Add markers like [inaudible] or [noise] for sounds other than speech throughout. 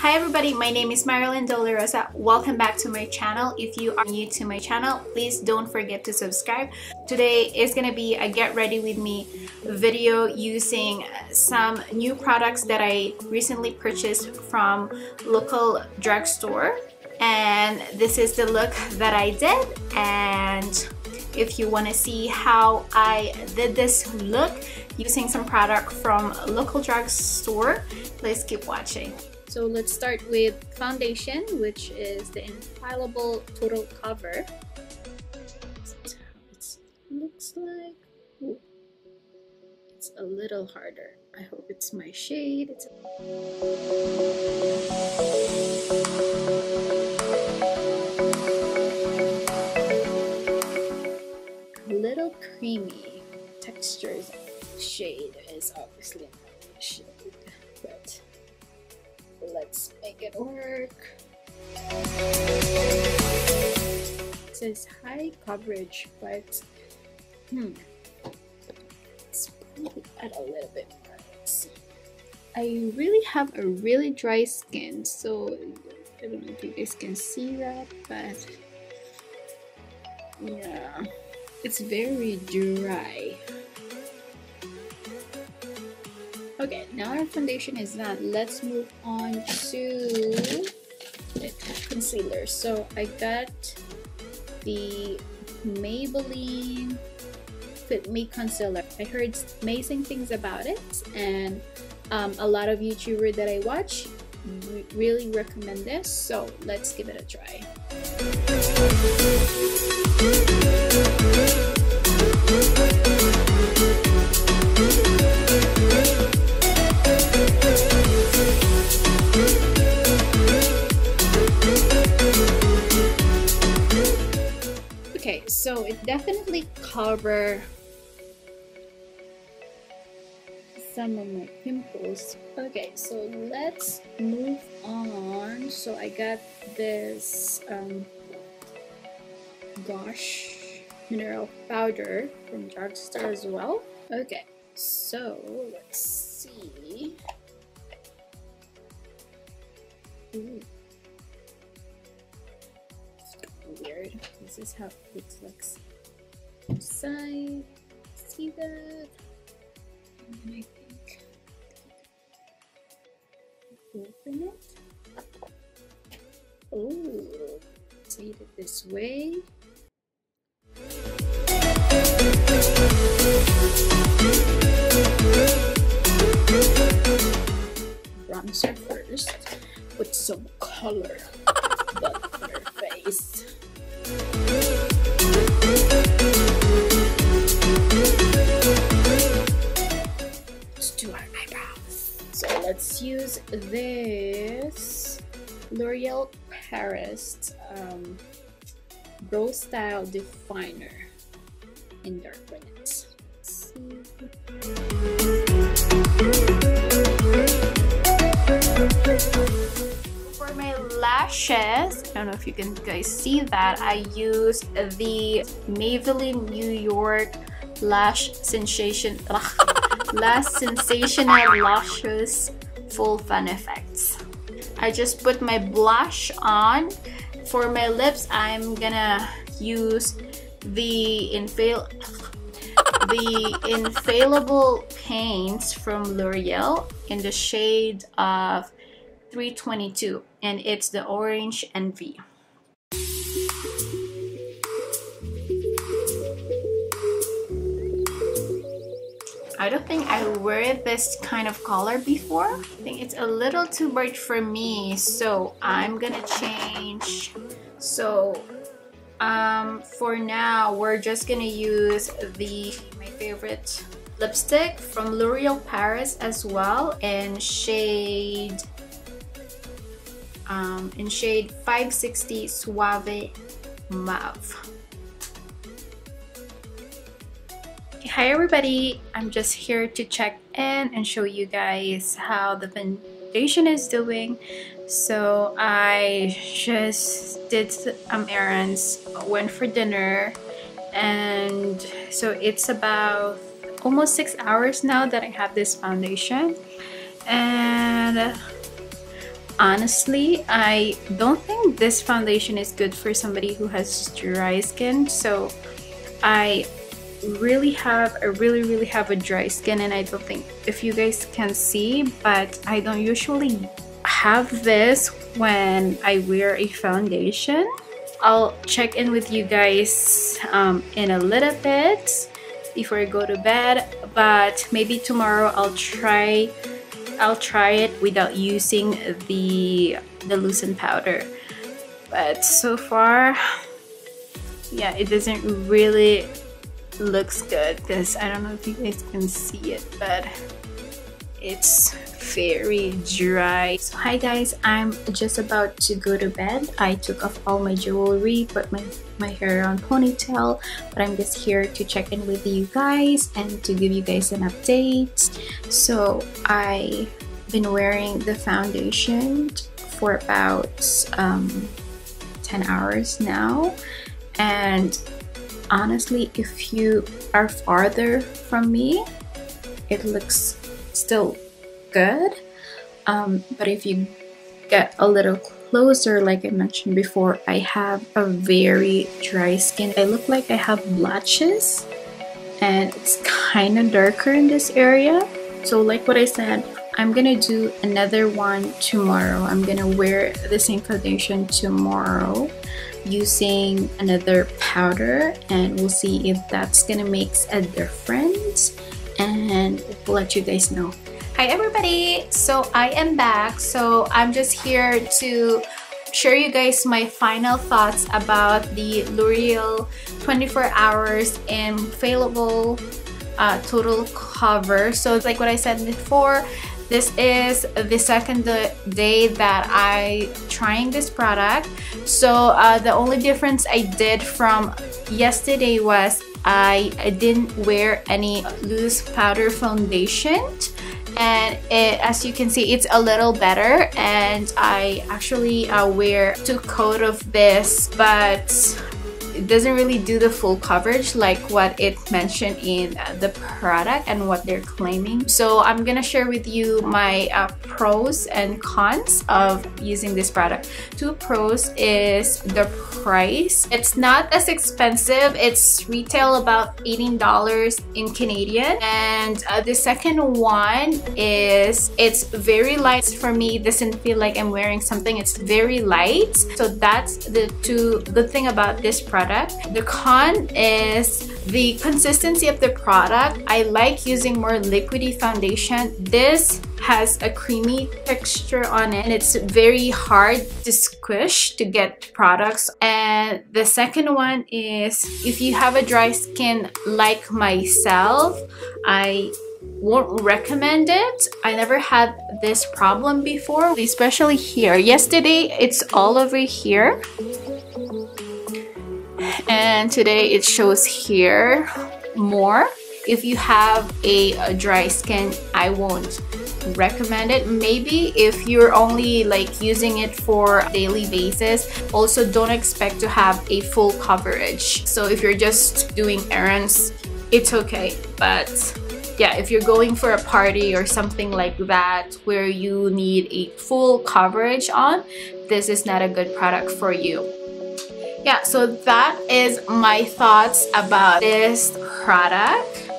Hi everybody, my name is Myrhalyn Dela Rosa. Welcome back to my channel. If you are new to my channel, please don't forget to subscribe. Today is gonna be a get ready with me video using some new products that I recently purchased from local drugstore. And this is the look that I did. And if you wanna see how I did this look using some product from local drugstore, please keep watching. So let's start with foundation, which is the infallible total cover. This is how it looks like. Ooh. It's a little harder. I hope it's my shade. It's a little creamy textures. Shade is obviously my shade, but let's make it work. It says high coverage, but hmm, let's add a little bit more. Let's see. I really have a really dry skin, so I don't know if you guys can see that, but yeah, it's very dry. Okay, now our foundation is done. Let's move on to the concealer. So I got the Maybelline Fit Me Concealer. I heard amazing things about it and um, a lot of YouTubers that I watch really recommend this. So let's give it a try. Okay, so it definitely cover some of my pimples. Okay, so let's move on. So I got this um, Gosh mineral powder from drugstore as well. Okay, so let's see. Ooh. Weird. This is how it looks like inside. See that? And I think open it. Oh, see it this way. Bronzer first. Put some color [laughs] on your face. Use this L'Oreal Paris um, Brow Style Definer in dark minutes. For my lashes, I don't know if you can guys see that, I use the Maybelline New York Lash Sensation [laughs] Lash Sensational Lashes Full Fan Effects. I just put my blush on. For my lips, I'm gonna use the infal [laughs] the infallible paints from L'Oreal in the shade of 322 and it's the orange envy I don't think I wear this kind of color before. I think it's a little too bright for me, so I'm gonna change. So um, for now, we're just gonna use the my favorite lipstick from L'Oreal Paris as well in shade um, in shade 560 Suave Mauve. Hi everybody, I'm just here to check in and show you guys how the foundation is doing. So I just did some errands, went for dinner, and so it's about almost six hours now that I have this foundation. And honestly I don't think this foundation is good for somebody who has dry skin so I really have I really really have a dry skin and I don't think if you guys can see but I don't usually have this when I wear a foundation. I'll check in with you guys um, in a little bit before I go to bed but maybe tomorrow I'll try I'll try it without using the the loosen powder. But so far yeah it doesn't really looks good because I don't know if you guys can see it but it's very dry. So hi guys I'm just about to go to bed. I took off all my jewelry put my my hair on ponytail but I'm just here to check in with you guys and to give you guys an update. So I been wearing the foundation for about um, 10 hours now and honestly if you are farther from me it looks still good. Um, but if you get a little closer like I mentioned before I have a very dry skin. I look like I have blotches and it's kind of darker in this area. So like what I said I'm gonna do another one tomorrow. I'm gonna wear the same foundation tomorrow using another powder and we'll see if that's gonna make a difference and we'll let you guys know. Hi everybody. So I am back. So I'm just here to share you guys my final thoughts about the L'Oreal 24 hours infallible uh, total cover. So it's like what I said before this is the second day that I trying this product. So uh, the only difference I did from yesterday was I, I didn't wear any loose powder foundation and it, as you can see it's a little better and I actually uh, wear two coat of this but it doesn't really do the full coverage like what it mentioned in the product and what they're claiming. So I'm gonna share with you my uh, pros and cons of using this product. Two pros is the price. It's not as expensive. It's retail about $18 in Canadian. And uh, the second one is it's very light for me. It doesn't feel like I'm wearing something. It's very light. So that's the two good thing about this product product. The con is the consistency of the product. I like using more liquidy foundation. This has a creamy texture on it and it's very hard to squish to get products. And the second one is if you have a dry skin like myself, I won't recommend it. I never had this problem before, especially here. Yesterday, it's all over here and today it shows here more. If you have a, a, dry skin I won't recommend it. Maybe if you're only like using it for daily basis also don't expect to have a full coverage. So if you're just doing errands it's okay. But yeah if you're going for a party or something like that where you need a full coverage on this is not a good product for you yeah so that is my thoughts about this product.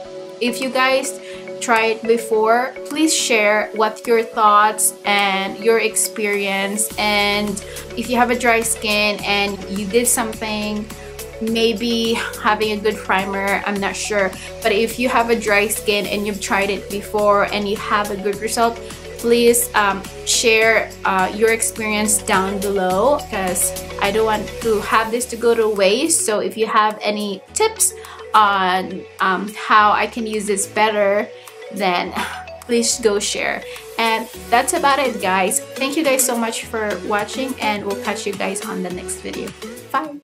If you guys tried before please share what your thoughts and your experience and if you have a dry skin and you did something maybe having a good primer i'm not sure. But if you have a dry skin and you've tried it before and you have a good result please um, share uh, your experience down below because I don't want to have this to go to waste. So if you have any tips on um, how I can use this better then [laughs] please go share. And that's about it guys. Thank you guys so much for watching and we'll catch you guys on the next video. Bye